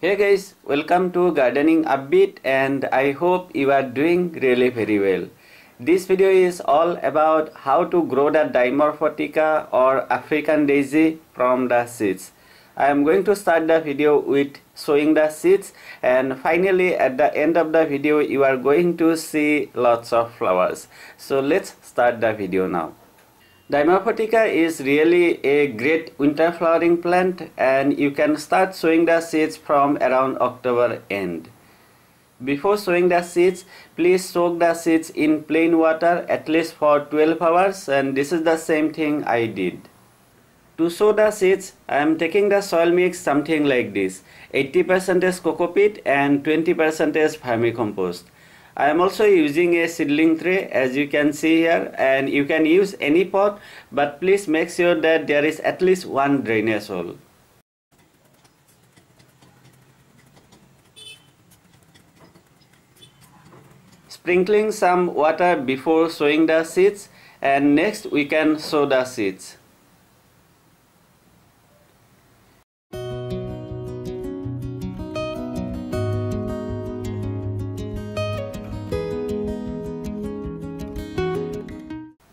Hey guys, welcome to Gardening Upbeat and I hope you are doing really very well. This video is all about how to grow the Dimorphotheca or African daisy from the seeds. I am going to start the video with sowing the seeds and finally at the end of the video you are going to see lots of flowers. So let's start the video now. Dimorphotheca is really a great winter flowering plant and you can start sowing the seeds from around October end. Before sowing the seeds, please soak the seeds in plain water at least for 12 hours and this is the same thing I did. To sow the seeds, I am taking the soil mix something like this 80% is coco peat and 20% vermicompost. I am also using a seedling tray as you can see here and you can use any pot but please make sure that there is at least one drainage hole. Sprinkling some water before sowing the seeds and next we can sow the seeds.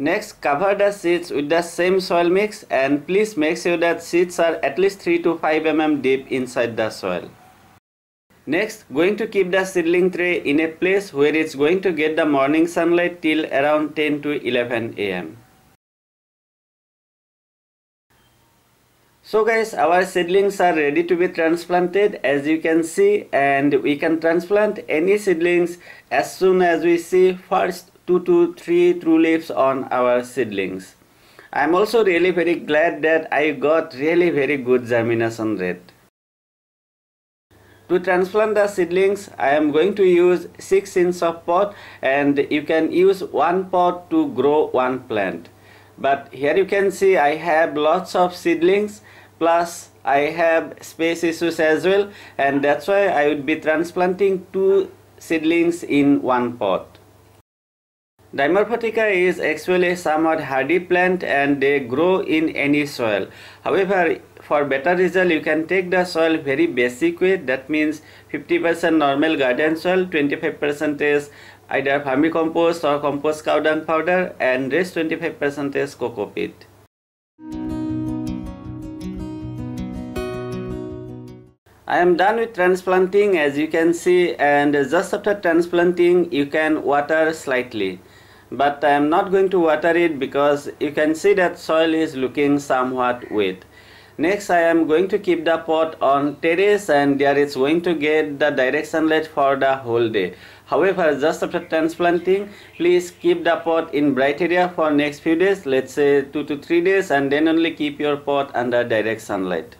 Next, cover the seeds with the same soil mix and please make sure that seeds are at least 3 to 5 mm deep inside the soil. Next, going to keep the seedling tray in a place where it's going to get the morning sunlight till around 10 to 11 am. So guys, our seedlings are ready to be transplanted as you can see and we can transplant any seedlings as soon as we see first two to three true leaves on our seedlings. I am also really very glad that I got really very good germination rate. To transplant the seedlings, I am going to use 6 inch of pot and you can use one pot to grow one plant. But here you can see I have lots of seedlings plus I have space issues as well and that's why I would be transplanting two seedlings in one pot. Dimorphotheca is actually a somewhat hardy plant and they grow in any soil. However, for better result, you can take the soil very basic way. That means 50% normal garden soil, 25% is either vermicompost or compost cow dung powder and rest 25% is coco peat. I am done with transplanting as you can see and just after transplanting you can water slightly but I am not going to water it because you can see that soil is looking somewhat wet. Next I am going to keep the pot on terrace and there it's going to get the direct sunlight for the whole day. However, just after transplanting, please keep the pot in bright area for next few days, let's say 2 to 3 days and then only keep your pot under direct sunlight.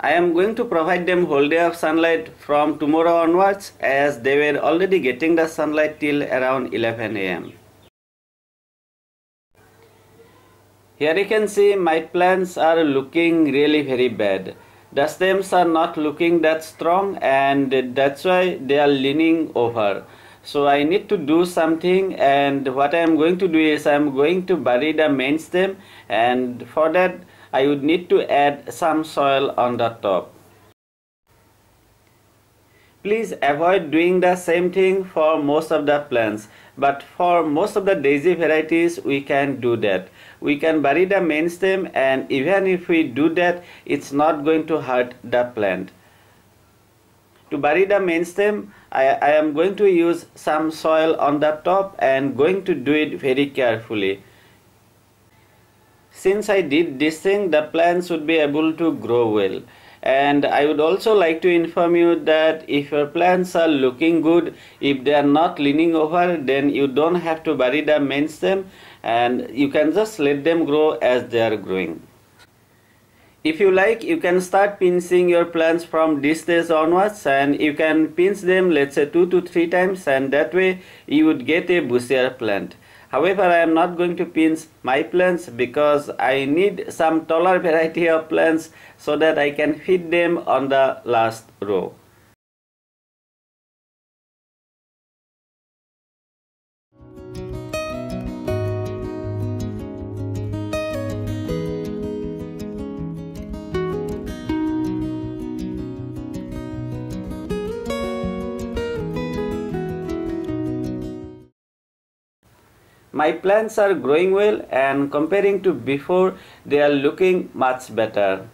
I am going to provide them whole day of sunlight from tomorrow onwards as they were already getting the sunlight till around 11 am. Here you can see my plants are looking really very bad. The stems are not looking that strong and that's why they are leaning over. So I need to do something and what I am going to do is I am going to bury the main stem and for that I would need to add some soil on the top. Please avoid doing the same thing for most of the plants. But for most of the daisy varieties we can do that. We can bury the main stem and even if we do that it's not going to hurt the plant. To bury the main stem I, I am going to use some soil on the top and going to do it very carefully. Since I did this thing the plants would be able to grow well and I would also like to inform you that if your plants are looking good if they are not leaning over then you don't have to bury the main stem and you can just let them grow as they are growing. If you like, you can start pinching your plants from this stage onwards and you can pinch them let's say 2 to 3 times and that way you would get a bushier plant. However, I am not going to pinch my plants because I need some taller variety of plants so that I can feed them on the last row. My plants are growing well and comparing to before they are looking much better.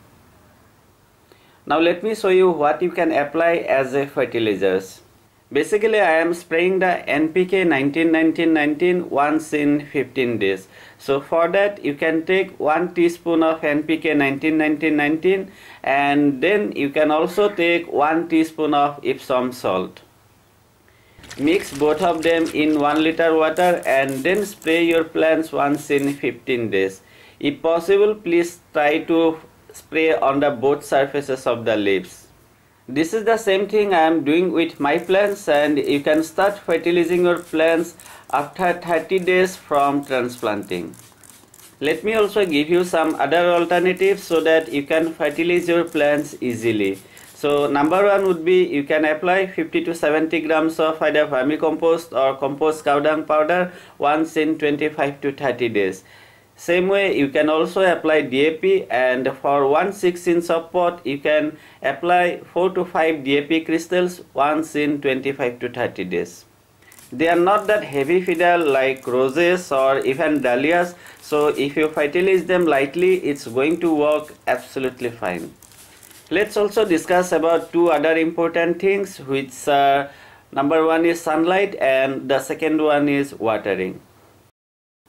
Now let me show you what you can apply as a fertilizers. Basically I am spraying the NPK 19-19-19 once in 15 days. So for that you can take 1 teaspoon of NPK 19-19-19 and then you can also take 1 teaspoon of Epsom salt. Mix both of them in 1 liter water and then spray your plants once in 15 days. If possible, please try to spray on the both surfaces of the leaves. This is the same thing I am doing with my plants and you can start fertilizing your plants after 30 days from transplanting. Let me also give you some other alternatives so that you can fertilize your plants easily. So number one would be you can apply 50 to 70 grams of either vermicompost or compost cow dung powder once in 25 to 30 days. Same way you can also apply DAP and for 1 6 inch of pot you can apply 4 to 5 DAP crystals once in 25 to 30 days. They are not that heavy feeder like roses or even dahlias so if you fertilize them lightly it's going to work absolutely fine. Let's also discuss about two other important things which uh, number one is sunlight and the second one is watering.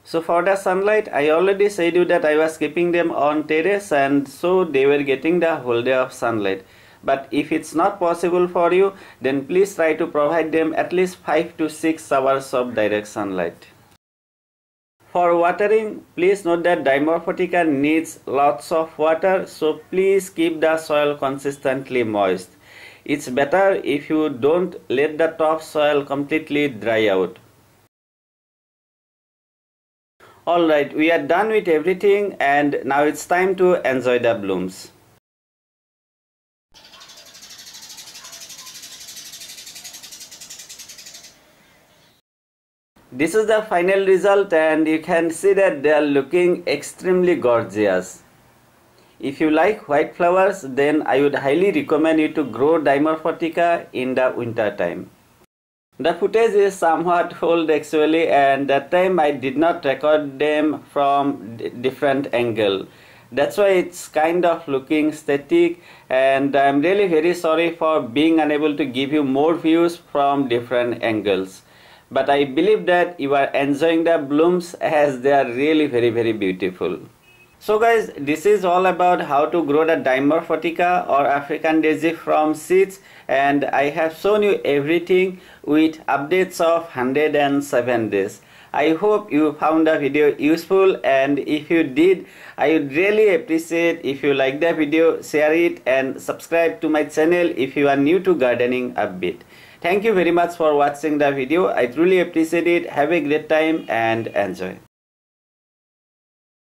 So for the sunlight I already said you that I was keeping them on terrace and so they were getting the whole day of sunlight. But if it's not possible for you then please try to provide them at least 5 to 6 hours of direct sunlight. For watering, please note that Dimorphotheca needs lots of water, so please keep the soil consistently moist. It's better if you don't let the top soil completely dry out. Alright, we are done with everything and now it's time to enjoy the blooms. This is the final result and you can see that they are looking extremely gorgeous. If you like white flowers then I would highly recommend you to grow Dimorphotheca in the winter time. The footage is somewhat old actually and that time I did not record them from different angle. That's why it's kind of looking static and I'm really very sorry for being unable to give you more views from different angles but I believe that you are enjoying the blooms as they are really very very beautiful. So guys, this is all about how to grow the Dimorphotheca or African daisy from seeds and I have shown you everything with updates of 107 days. I hope you found the video useful and if you did, I would really appreciate if you like the video, share it and subscribe to my channel if you are new to gardening upbeat. Thank you very much for watching the video. I truly appreciate it. Have a great time and enjoy.